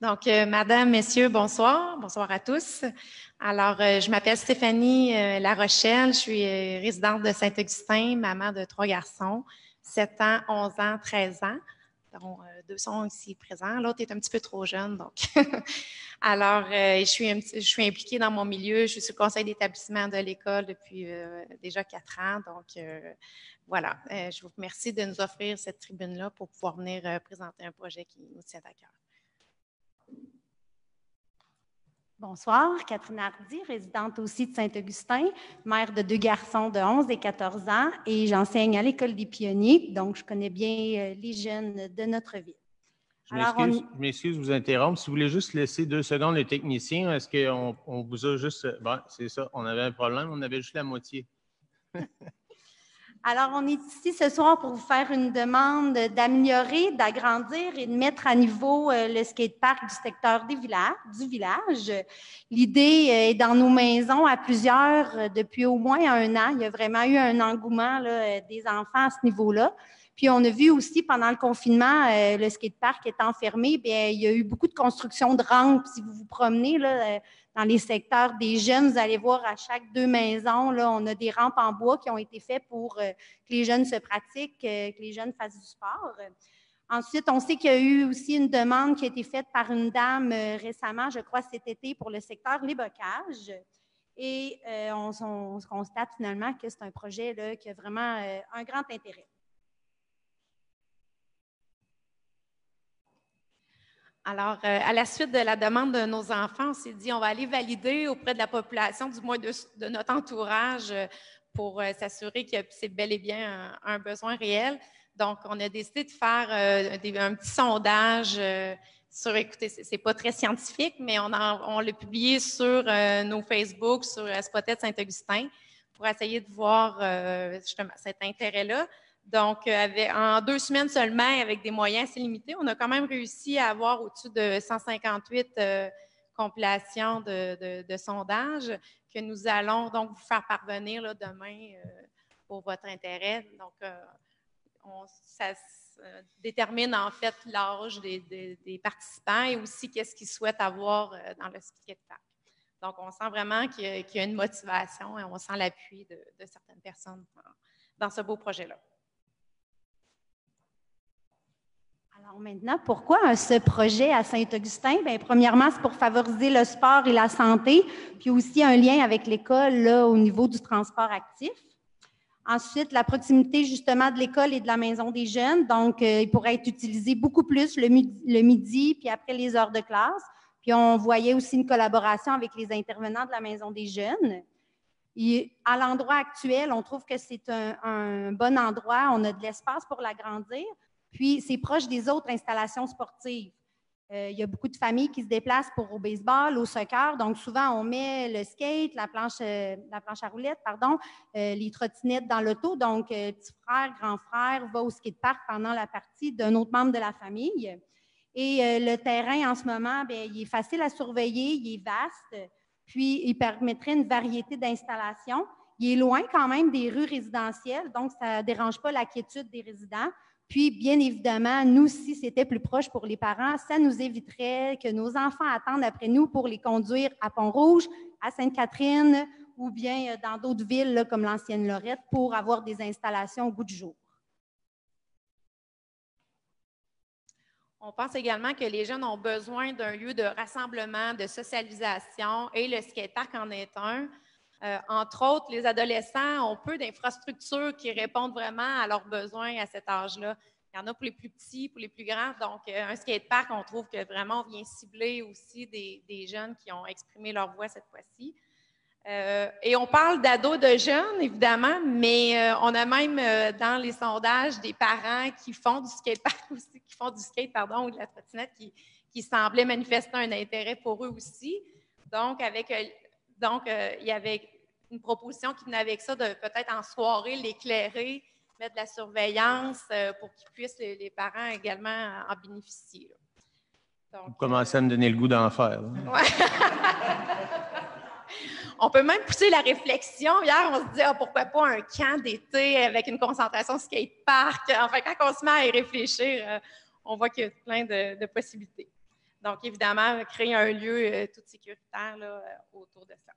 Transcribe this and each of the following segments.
Donc, euh, Madame, Messieurs, bonsoir. Bonsoir à tous. Alors, euh, je m'appelle Stéphanie euh, La Rochelle. Je suis résidente de Saint-Augustin, maman de trois garçons, 7 ans, 11 ans, 13 ans. dont deux sont ici présents. L'autre est un petit peu trop jeune, donc. Alors, je, suis je suis impliquée dans mon milieu. Je suis sur le conseil d'établissement de l'école depuis déjà quatre ans. Donc, voilà. je vous remercie de nous offrir cette tribune-là pour pouvoir venir présenter un projet qui nous tient à cœur. Bonsoir, Catherine Hardy, résidente aussi de Saint-Augustin, mère de deux garçons de 11 et 14 ans et j'enseigne à l'École des pionniers, donc je connais bien euh, les jeunes de notre ville. Je m'excuse, de vous interrompre. Si vous voulez juste laisser deux secondes les techniciens, est-ce qu'on on vous a juste. Bon, c'est ça, on avait un problème, on avait juste la moitié. Alors, on est ici ce soir pour vous faire une demande d'améliorer, d'agrandir et de mettre à niveau euh, le skatepark du secteur du village. L'idée euh, est dans nos maisons à plusieurs euh, depuis au moins un an. Il y a vraiment eu un engouement des enfants à ce niveau-là. Puis on a vu aussi pendant le confinement, le skatepark étant fermé, bien, il y a eu beaucoup de construction de rampes. Si vous vous promenez là, dans les secteurs des jeunes, vous allez voir à chaque deux maisons, là, on a des rampes en bois qui ont été faites pour euh, que les jeunes se pratiquent, euh, que les jeunes fassent du sport. Ensuite, on sait qu'il y a eu aussi une demande qui a été faite par une dame euh, récemment, je crois cet été, pour le secteur les bocages. Et on, on, constate finalement que c'est un projet là, qui a vraiment un grand intérêt. Alors, euh, à la suite de la demande de nos enfants, on s'est dit, on va aller valider auprès de la population, du moins de, notre entourage, euh, pour euh, s'assurer que c'est bel et bien un, besoin réel. Donc, on a décidé de faire un petit sondage sur, écoutez, c'est pas très scientifique, mais on, l'a publié sur nos Facebook, sur Spotted Saint-Augustin, pour essayer de voir justement cet intérêt-là. Donc, euh, en deux semaines seulement, avec des moyens assez limités, on a quand même réussi à avoir au-dessus de 158 euh, compilations de, sondages que nous allons donc vous faire parvenir demain euh, pour votre intérêt. Donc, ça détermine en fait l'âge des, participants et aussi qu'est-ce qu'ils souhaitent avoir dans le skatepark. Donc, on sent vraiment qu'il y, a une motivation et on sent l'appui de certaines personnes dans ce beau projet-là. Alors maintenant, pourquoi ce projet à Saint-Augustin? Bien, premièrement, c'est pour favoriser le sport et la santé, puis aussi un lien avec l'école au niveau du transport actif. Ensuite, la proximité justement de l'école et de la maison des jeunes. Donc, euh, il pourrait être utilisé beaucoup plus le midi, puis après les heures de classe. Puis on voyait aussi une collaboration avec les intervenants de la maison des jeunes. À l'endroit actuel, on trouve que c'est un, bon endroit. On a de l'espace pour l'agrandir. Puis, c'est proche des autres installations sportives. Euh, il y a beaucoup de familles qui se déplacent pour au baseball, au soccer. Donc, souvent, on met le skate, la planche, euh, la planche à roulettes, pardon, euh, les trottinettes dans l'auto. Donc, petit frère, grand frère va au skatepark pendant la partie d'un autre membre de la famille. Et le terrain, en ce moment, bien, il est facile à surveiller, il est vaste. Puis, il permettrait une variété d'installations. Il est loin quand même des rues résidentielles, donc ça ne dérange pas la quiétude des résidents. Puis, bien évidemment, nous, si c'était plus proche pour les parents, ça nous éviterait que nos enfants attendent après nous pour les conduire à Pont-Rouge, à Sainte-Catherine ou bien euh, dans d'autres villes comme l'ancienne Lorette pour avoir des installations au goût du jour. On pense également que les jeunes ont besoin d'un lieu de rassemblement, de socialisation et le skatepark en est un. Euh, entre autres, les adolescents ont peu d'infrastructures qui répondent vraiment à leurs besoins à cet âge-là. Il y en a pour les plus petits, pour les plus grands. Donc, euh, un skatepark, on trouve que vraiment on vient cibler aussi des, jeunes qui ont exprimé leur voix cette fois-ci. Euh, et on parle d'ados de jeunes, évidemment, mais on a même dans les sondages des parents qui font du skatepark aussi, qui font du skate, pardon, ou de la trottinette, qui, qui semblaient manifester un intérêt pour eux aussi. Donc, avec donc, euh, il y avait une proposition qui venait avec ça de peut-être en soirée l'éclairer, mettre de la surveillance euh, pour qu'ils puissent, les, parents également, en bénéficier. Vous commencez à me donner le goût d'en faire. on peut même pousser la réflexion. Hier, on se dit ah, pourquoi pas un camp d'été avec une concentration skate-park? Enfin, quand on se met à y réfléchir, euh, on voit qu'il y a plein de possibilités. Donc, évidemment, créer un lieu tout sécuritaire autour de ça.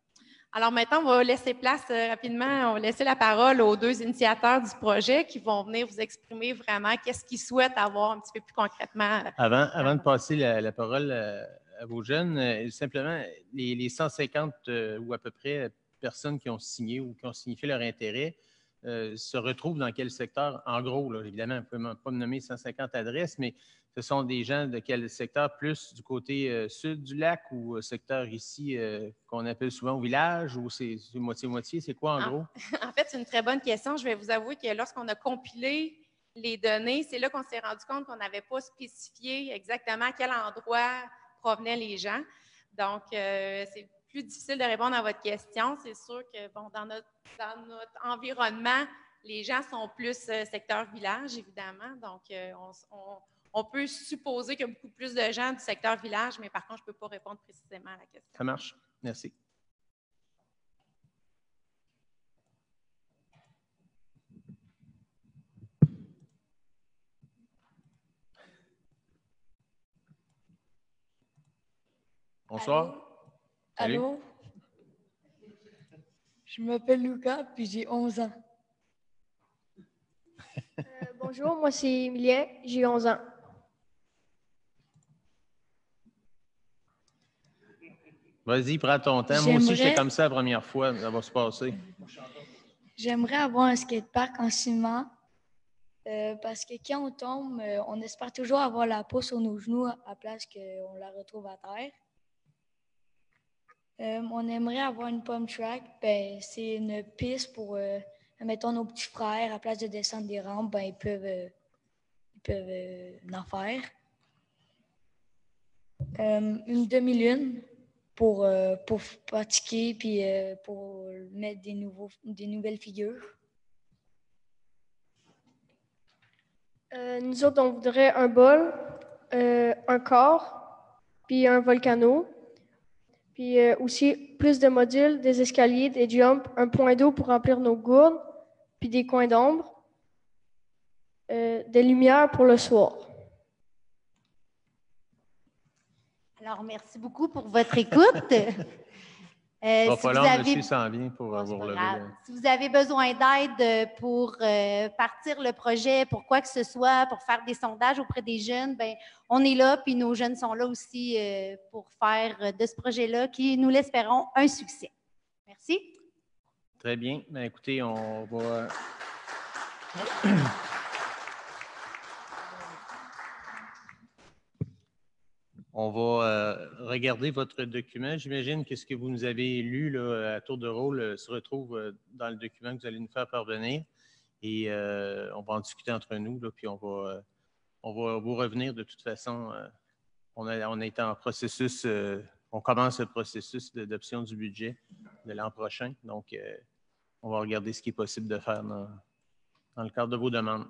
Alors maintenant, on va laisser place rapidement, on va laisser la parole aux deux initiateurs du projet qui vont venir vous exprimer vraiment qu'est-ce qu'ils souhaitent avoir un petit peu plus concrètement. Avant, avant de passer la, parole à, vos jeunes, simplement, les, les 150 ou à peu près personnes qui ont signé ou qui ont signifié leur intérêt, euh, se retrouvent dans quel secteur? En gros, évidemment, on ne peut pas me nommer 150 adresses, mais ce sont des gens de quel secteur? Plus du côté euh, sud du lac ou euh, secteur ici qu'on appelle souvent au village ou c'est moitié-moitié? C'est quoi en, gros? En fait, c'est une très bonne question. Je vais vous avouer que lorsqu'on a compilé les données, c'est là qu'on s'est rendu compte qu'on n'avait pas spécifié exactement à quel endroit provenaient les gens. Donc, c'est plus difficile de répondre à votre question. C'est sûr que bon, dans, notre, dans notre environnement, les gens sont plus euh, secteur village, évidemment. Donc, euh, on, on, peut supposer qu'il y a beaucoup plus de gens du secteur village, mais par contre, je ne peux pas répondre précisément à la question. Ça marche. Merci. Bonsoir. Allô? Je m'appelle Lucas, puis j'ai 11 ans. Euh, bonjour, moi c'est Emilien, j'ai 11 ans. Vas-y, prends ton temps. Moi aussi, j'étais comme ça la première fois. Ça va se passer. J'aimerais avoir un skatepark en ciment euh, parce que quand on tombe, euh, on espère toujours avoir la peau sur nos genoux à place qu'on la retrouve à terre. Euh, on aimerait avoir une pump track. Ben, c'est une piste pour, mettons, nos petits frères, à place de descendre des rampes, ben, ils peuvent, ils peuvent en faire. une demi-lune pour, pour pratiquer puis pour mettre des, nouveaux, des nouvelles figures. nous autres, on voudrait un bol, un corps, puis un volcano. Puis euh, aussi plus de modules, des escaliers, des jumps, un point d'eau pour remplir nos gourdes, puis des coins d'ombre, euh, des lumières pour le soir. Alors, merci beaucoup pour votre écoute. Euh, si, vous avez... pour si vous avez besoin d'aide euh, pour euh, partir le projet, pour quoi que ce soit, pour faire des sondages auprès des jeunes, ben, on est là, puis nos jeunes sont là aussi pour faire de ce projet-là, qui, nous l'espérons, un succès. Merci. Très bien. Ben, écoutez, on va. On va euh, regarder votre document. J'imagine que ce que vous nous avez lu là, à tour de rôle euh, se retrouve euh, dans le document que vous allez nous faire parvenir. Et on va en discuter entre nous, puis on va, on va vous revenir de toute façon. on est en processus, on commence le processus d'adoption du budget de l'an prochain. Donc, on va regarder ce qui est possible de faire dans le cadre de vos demandes.